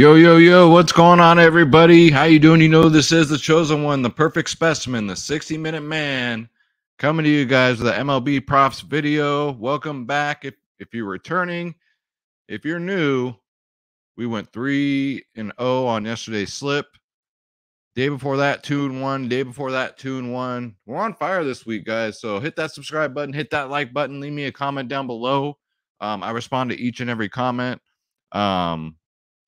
Yo, yo, yo, what's going on, everybody? How you doing? You know, this is the chosen one, the perfect specimen, the 60 minute man, coming to you guys with the MLB props video. Welcome back. If if you're returning, if you're new, we went three and oh on yesterday's slip. Day before that, two and one. Day before that, two and one. We're on fire this week, guys. So hit that subscribe button, hit that like button, leave me a comment down below. Um, I respond to each and every comment. Um,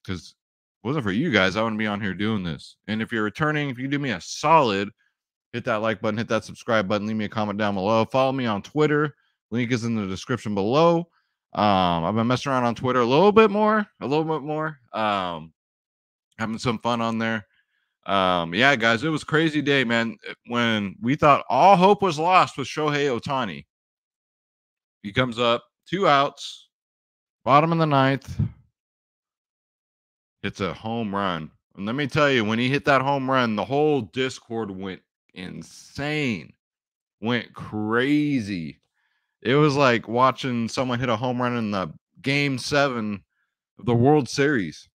because wasn't for you guys, I wouldn't be on here doing this. And if you're returning, if you do me a solid, hit that like button, hit that subscribe button, leave me a comment down below. Follow me on Twitter. Link is in the description below. Um, I've been messing around on Twitter a little bit more, a little bit more. Um, having some fun on there. Um, yeah, guys, it was crazy day, man. When we thought all hope was lost with Shohei Ohtani. he comes up, two outs, bottom of the ninth, hits a home run. And let me tell you, when he hit that home run, the whole Discord went insane, went crazy. It was like watching someone hit a home run in the game seven of the World Series.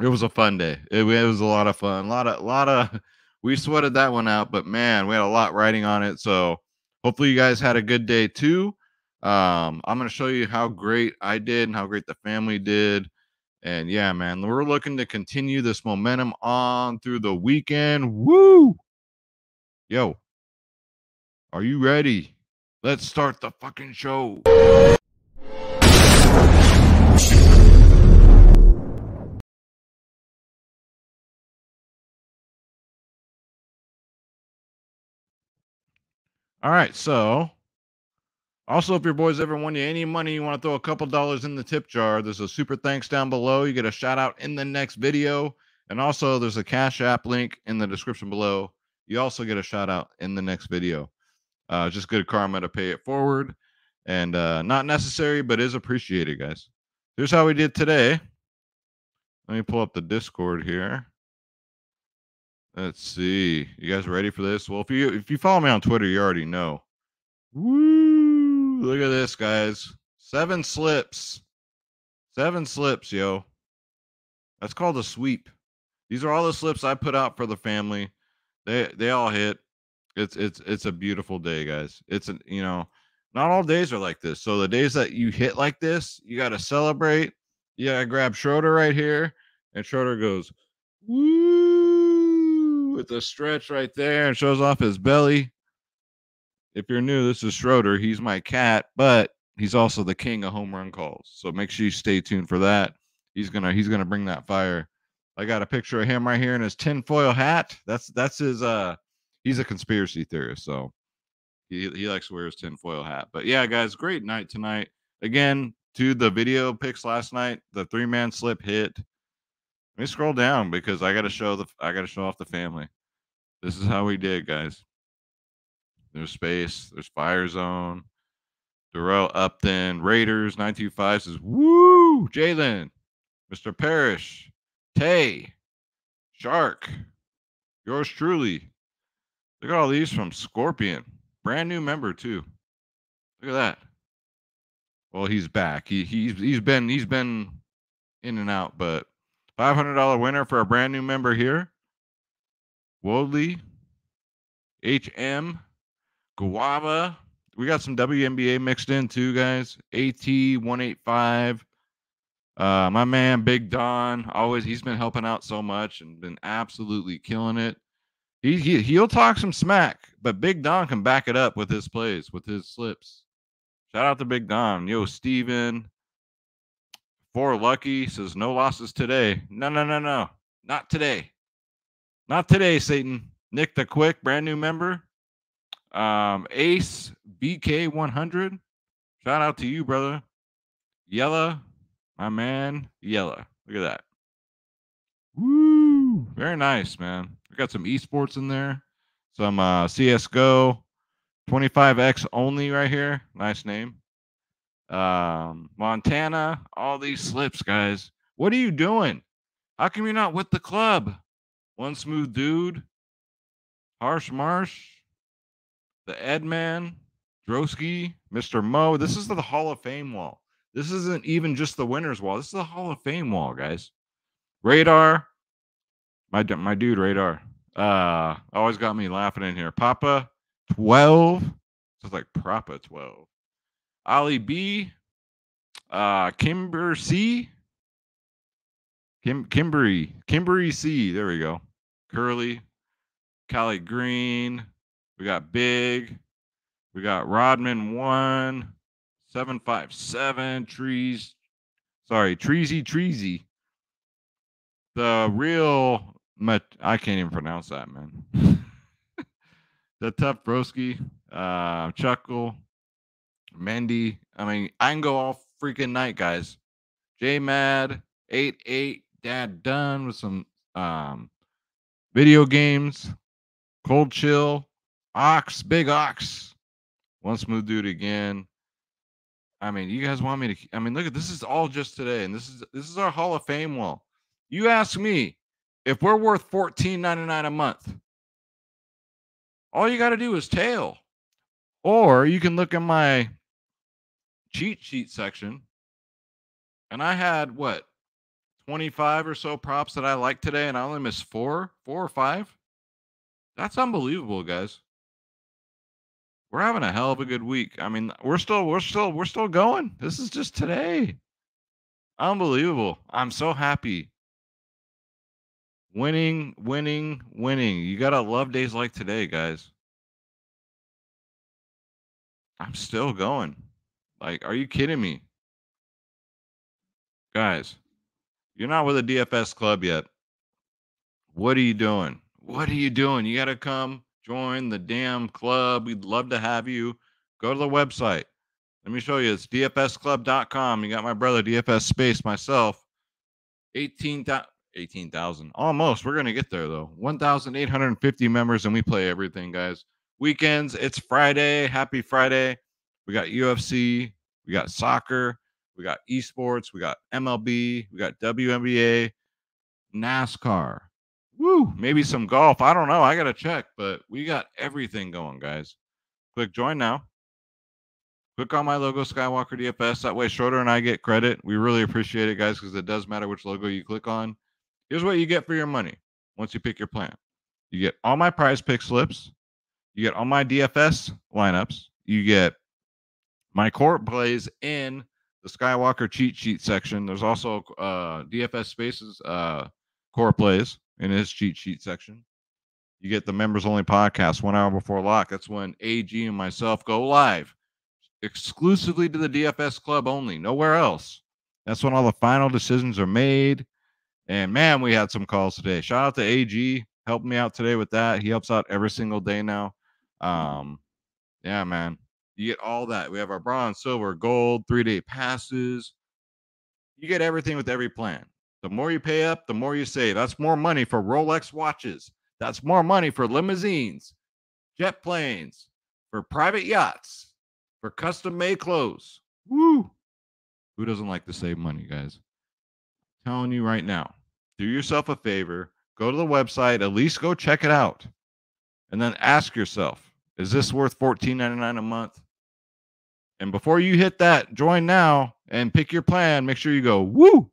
It was a fun day. It, it was a lot of fun. A lot of, a lot of, we sweated that one out, but man, we had a lot writing on it. So hopefully you guys had a good day too. Um, I'm going to show you how great I did and how great the family did. And yeah, man, we're looking to continue this momentum on through the weekend. Woo! Yo, are you ready? Let's start the fucking show. All right, so also, if your boys ever won you any money, you want to throw a couple dollars in the tip jar, there's a super thanks down below. You get a shout out in the next video. And also, there's a Cash App link in the description below. You also get a shout out in the next video. Uh, just good karma to pay it forward. And uh, not necessary, but is appreciated, guys. Here's how we did today. Let me pull up the Discord here. Let's see. You guys ready for this? Well, if you if you follow me on Twitter, you already know. Woo! Look at this, guys. Seven slips. Seven slips, yo. That's called a sweep. These are all the slips I put out for the family. They they all hit. It's it's it's a beautiful day, guys. It's a you know, not all days are like this. So the days that you hit like this, you got to celebrate. Got to grab Schroeder right here, and Schroeder goes woo with the stretch right there and shows off his belly if you're new, this is Schroeder. He's my cat, but he's also the king of home run calls. So make sure you stay tuned for that. He's gonna he's gonna bring that fire. I got a picture of him right here in his tinfoil hat. That's that's his uh he's a conspiracy theorist, so he he likes to wear his tinfoil hat. But yeah, guys, great night tonight. Again, to the video picks last night, the three man slip hit. Let me scroll down because I gotta show the I gotta show off the family. This is how we did, guys. There's space. There's fire zone. Darrell Upton, Raiders 925 says, Woo, Jalen, Mr. Parrish, Tay, Shark, yours truly. Look at all these from Scorpion. Brand new member, too. Look at that. Well, he's back. He he's he's been he's been in and out, but five hundred dollar winner for a brand new member here. Woodley, HM, Guava. We got some WNBA mixed in too, guys. AT 185. Uh, my man Big Don, always he's been helping out so much and been absolutely killing it. He, he he'll talk some smack, but Big Don can back it up with his plays, with his slips. Shout out to Big Don. Yo, Steven. Four Lucky says no losses today. No, no, no, no. Not today. Not today, Satan. Nick the Quick, brand new member. Um, Ace BK100. Shout out to you, brother. Yella, my man, Yella. Look at that. Woo! Very nice, man. We got some esports in there. Some uh CS:GO 25x only right here. Nice name. Um, Montana. All these slips, guys. What are you doing? How come you're not with the club? One smooth dude. Harsh Marsh the Edman, Drosky, Mr. Mo. This is the Hall of Fame wall. This isn't even just the winners wall. This is the Hall of Fame wall, guys. Radar, my my dude Radar, uh, always got me laughing in here. Papa twelve, it's like Papa twelve. Ali B, uh, Kimber C, Kim Kimberly Kimberly C. There we go. Curly, Callie Green. We got Big. We got Rodman one, seven five seven trees. Sorry, Treasy Treasy. The real I can't even pronounce that, man. the tough broski, uh, chuckle, Mendy. I mean, I can go all freaking night, guys. J Mad, 8 8, Dad done with some um video games, cold chill, ox, big ox. One smooth dude again. I mean, you guys want me to I mean, look at this is all just today, and this is this is our Hall of Fame wall. You ask me, if we're worth $14.99 a month, all you got to do is tail. Or you can look at my cheat sheet section. And I had what 25 or so props that I like today, and I only missed four, four or five. That's unbelievable, guys. We're having a hell of a good week. I mean, we're still, we're still, we're still going. This is just today. Unbelievable. I'm so happy. Winning, winning, winning. You gotta love days like today, guys. I'm still going. Like, are you kidding me? Guys, you're not with a DFS club yet. What are you doing? What are you doing? You got to come join the damn club. We'd love to have you. Go to the website. Let me show you. It's dfsclub.com. You got my brother, DFS Space, myself. 18,000. 18,000. Almost. We're going to get there, though. 1,850 members, and we play everything, guys. Weekends, it's Friday. Happy Friday. We got UFC. We got soccer. We got esports, we got MLB, we got WNBA, NASCAR. Woo, maybe some golf. I don't know. I got to check, but we got everything going, guys. Click join now. Click on my logo, Skywalker DFS. That way, Schroeder and I get credit. We really appreciate it, guys, because it does matter which logo you click on. Here's what you get for your money once you pick your plan you get all my prize pick slips, you get all my DFS lineups, you get my core plays in the Skywalker cheat sheet section. There's also uh, DFS Spaces uh, core plays in his cheat sheet section. You get the members only podcast one hour before lock. That's when AG and myself go live exclusively to the DFS club only, nowhere else. That's when all the final decisions are made. And man, we had some calls today. Shout out to AG, helped me out today with that. He helps out every single day now. Um, yeah, man. You get all that. We have our bronze, silver, gold, three day passes. You get everything with every plan. The more you pay up, the more you save. That's more money for Rolex watches. That's more money for limousines, jet planes, for private yachts, for custom made clothes. Woo! Who doesn't like to save money, guys? I'm telling you right now, do yourself a favor, go to the website, at least go check it out, and then ask yourself, is this worth $14.99 a month? And before you hit that join now and pick your plan, make sure you go woo,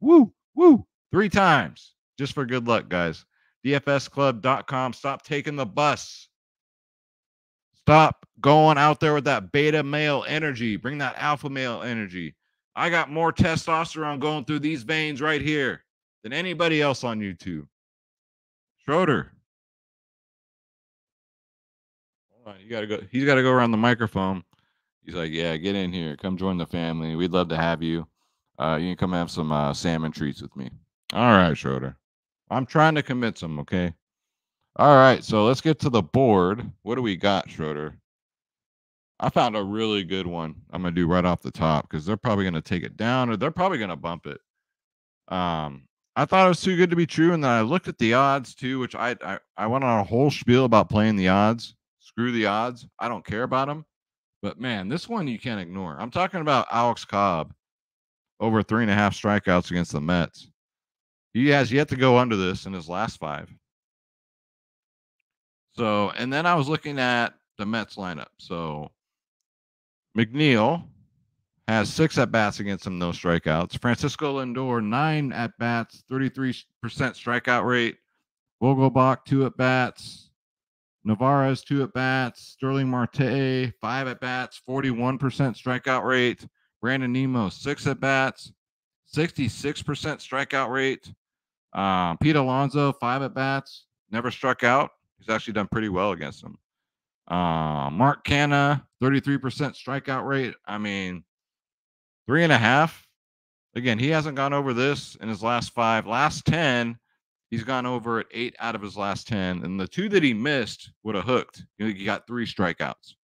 woo, woo three times just for good luck, guys. DFSclub.com. Stop taking the bus. Stop going out there with that beta male energy. Bring that alpha male energy. I got more testosterone going through these veins right here than anybody else on YouTube. Schroeder. Hold on, you gotta go. He's got to go around the microphone. He's like, "Yeah, get in here. Come join the family. We'd love to have you. Uh, you can come have some uh, salmon treats with me." All right, Schroeder. I'm trying to convince him. Okay. All right, so let's get to the board. What do we got, Schroeder? I found a really good one. I'm gonna do right off the top because they're probably gonna take it down or they're probably gonna bump it. Um, I thought it was too good to be true, and then I looked at the odds too, which I I, I went on a whole spiel about playing the odds. Screw the odds. I don't care about them. But man, this one you can't ignore. I'm talking about Alex Cobb over three and a half strikeouts against the Mets. He has yet to go under this in his last five. So, and then I was looking at the Mets lineup. So, McNeil has six at bats against him, no strikeouts. Francisco Lindor, nine at bats, 33% strikeout rate. Vogelbach, two at bats. Navarez, two at bats. Sterling Marte, five at bats, 41% strikeout rate. Brandon Nimmo, six at bats, 66% strikeout rate. Um, Pete Alonso, five at bats, never struck out. He's actually done pretty well against them. Uh, Mark Canha, 33% strikeout rate. I mean, three and a half. Again, he hasn't gone over this in his last five. Last 10, he's gone over it eight out of his last 10. And the two that he missed would have hooked. He got three strikeouts.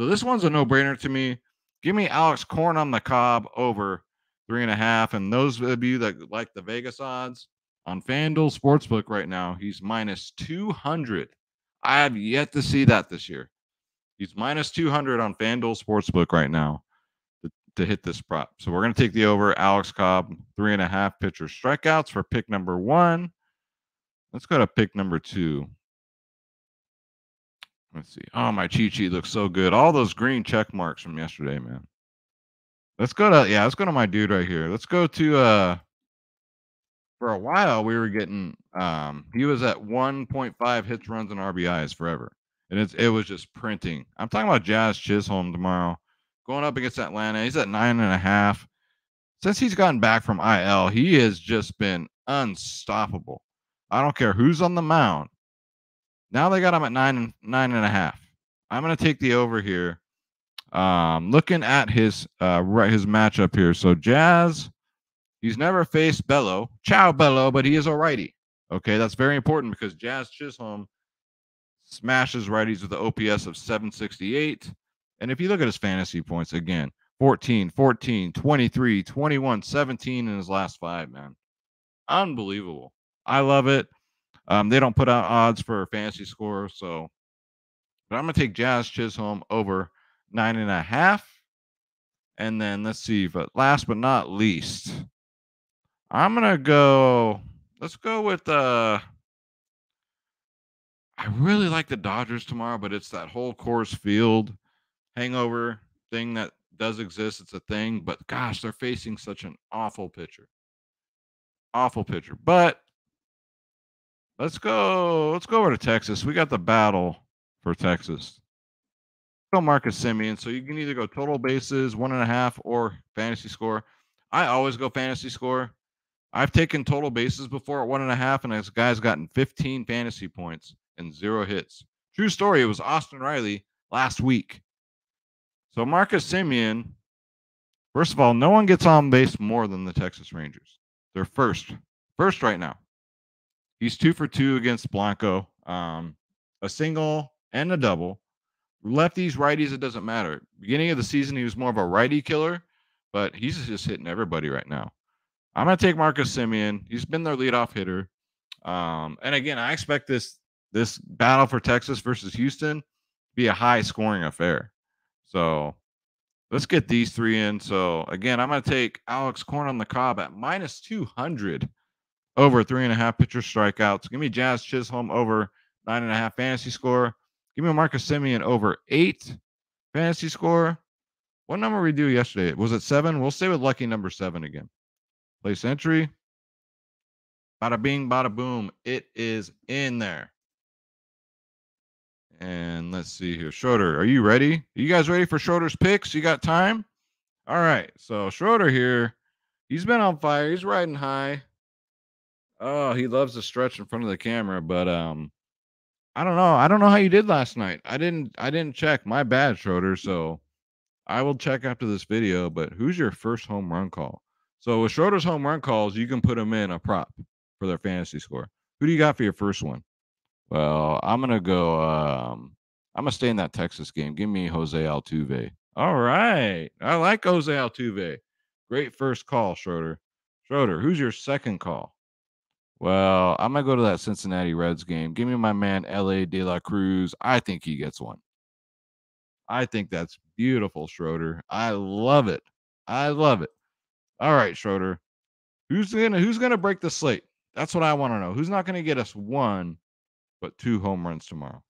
So this one's a no brainer to me. Give me Alex Corn on the Cob over three and a half. And those of you that like the Vegas odds on FanDuel Sportsbook right now, he's minus 200. I have yet to see that this year. He's minus 200 on FanDuel Sportsbook right now to, to hit this prop. So we're going to take the over. Alex Cobb, three and a half pitcher strikeouts for pick number one. Let's go to pick number two. Let's see. Oh, my cheat sheet looks so good. All those green check marks from yesterday, man. Let's go to yeah, let's go to my dude right here. Let's go to uh for a while we were getting um he was at 1.5 hits, runs, and RBIs forever. And it's it was just printing. I'm talking about Jazz Chisholm tomorrow. Going up against Atlanta. He's at nine and a half. Since he's gotten back from IL, he has just been unstoppable. I don't care who's on the mound. Now they got him at nine and nine and a half. I'm gonna take the over here. Um, looking at his uh his matchup here. So Jazz, he's never faced Bello, Ciao Bello, but he is a righty. Okay, that's very important because Jazz Chisholm smashes righties with the OPS of 768. And if you look at his fantasy points again, 14, 14, 23, 21, 17 in his last five, man. Unbelievable. I love it. Um, they don't put out odds for fantasy score, so but I'm gonna take Jazz Chisholm over nine and a half. And then let's see, but last but not least, I'm gonna go. Let's go with uh I really like the Dodgers tomorrow, but it's that whole Coors Field hangover thing that does exist. It's a thing, but gosh, they're facing such an awful pitcher. Awful pitcher. But let's go. Let's go over to Texas. We got the battle for Texas. Go Marcus Semien. So you can either go total bases, one and a half, or fantasy score. I always go fantasy score. I've taken total bases before at one and a half, and this guy's gotten 15 fantasy points and zero hits. True story. It was Austin Riley last week. So Marcus Semien, first of all, no one gets on base more than the Texas Rangers. They're first, first right now. He's two for two against Blanco, um, a single and a double. Lefties, righties, it doesn't matter. Beginning of the season, he was more of a righty killer, but he's just hitting everybody right now. I'm gonna take Marcus Semien. He's been their leadoff hitter. Um, and again, I expect this this battle for Texas versus Houston to be a high scoring affair. So let's get these three in. So again, I'm going to take Alex Corn on the Cob at minus 200 over three and a half pitcher strikeouts. Give me Jazz Chisholm over nine and a half fantasy score. Give me Marcus Semien over eight fantasy score. What number we do yesterday? Was it seven? We'll stay with lucky number seven again. Place entry. Bada bing, bada boom. It is in there. And let's see here. Schroeder, are you ready? Are you guys ready for Schroeder's picks? You got time? All right. So Schroeder here, he's been on fire. He's riding high. Oh, he loves to stretch in front of the camera, but um, I don't know. I don't know how you did last night. I didn't. I didn't check. My bad, Schroeder. So I will check after this video. But who's your first home run call? So with Schroeder's home run calls, you can put them in a prop for their fantasy score. Who do you got for your first one? Well, I'm gonna go. Um, I'm gonna stay in that Texas game. Give me Jose Altuve. All right, I like Jose Altuve. Great first call, Schroeder. Schroeder, who's your second call? Well, I'm gonna go to that Cincinnati Reds game. Give me my man Elly De La Cruz. I think he gets one. I think that's beautiful, Schroeder. I love it. I love it. All right, Schroeder. Who's gonna who's gonna break the slate? That's what I want to know. Who's not gonna get us one but two home runs tomorrow.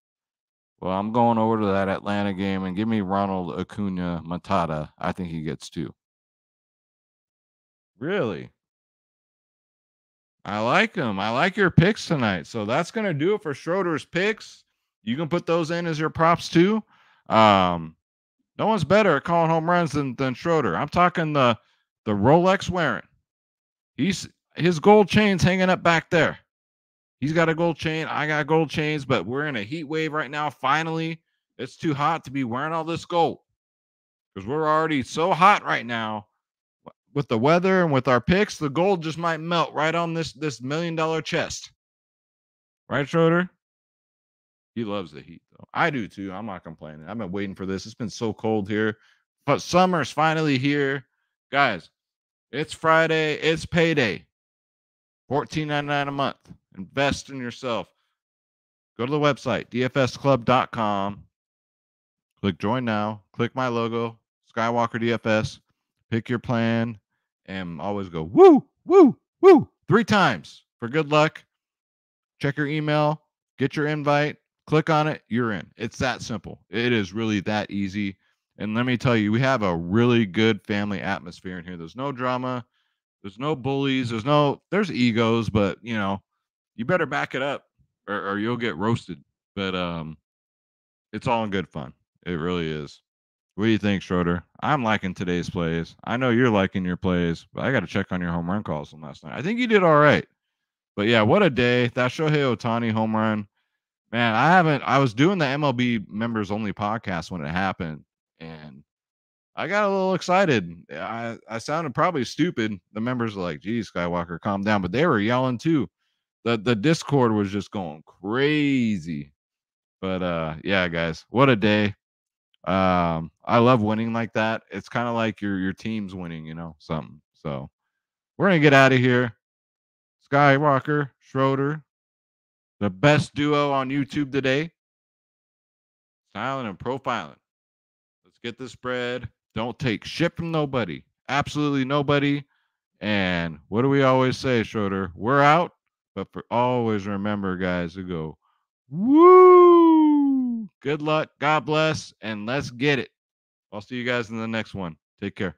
Well, I'm going over to that Atlanta game and give me Ronald Acuna Matata. I think he gets two. Really? I like them. I like your picks tonight. So that's gonna do it for Schroeder's picks. You can put those in as your props too. Um, no one's better at calling home runs than, than Schroeder. I'm talking the the Rolex wearing. He's his gold chain's hanging up back there. He's got a gold chain. I got gold chains, but we're in a heat wave right now. Finally, it's too hot to be wearing all this gold because we're already so hot right now with the weather and with our picks. The gold just might melt right on this this million dollar chest. Right, Schroeder? He loves the heat, though. I do too. I'm not complaining. I've been waiting for this. It's been so cold here, but summer's finally here, guys. It's Friday. It's payday. Fourteen ninety nine a month. Invest in yourself. Go to the website dfsclub.com. Click join now. Click my logo, Skywalker DFS. Pick your plan, and always go woo woo woo three times for good luck. Check your email. Get your invite click on it, you're in. It's that simple. It is really that easy. And let me tell you, we have a really good family atmosphere in here. There's no drama, there's no bullies, there's no there's egos, but you know, you better back it up or, or you'll get roasted. But um it's all in good fun. It really is. What do you think, Schroeder? I'm liking today's plays. I know you're liking your plays, but I got to check on your home run calls from last night. I think you did all right. But yeah, what a day. That Shohei Ohtani home run Man, I haven't. I was doing the MLB members only podcast when it happened, and I got a little excited. I I sounded probably stupid. The members are like, "Geez, Skywalker, calm down," but they were yelling too. the The Discord was just going crazy. But uh, yeah, guys, what a day. Um, I love winning like that. It's kind of like your your team's winning, you know, something. So we're gonna get out of here. Skywalker, Schroeder, the best duo on YouTube today. Styling and profiling. Let's get this spread. Don't take shit from nobody. Absolutely nobody. And what do we always say, Schroeder? We're out, but for always remember, guys, to go, Good luck. God bless. And let's get it. I'll see you guys in the next one. Take care.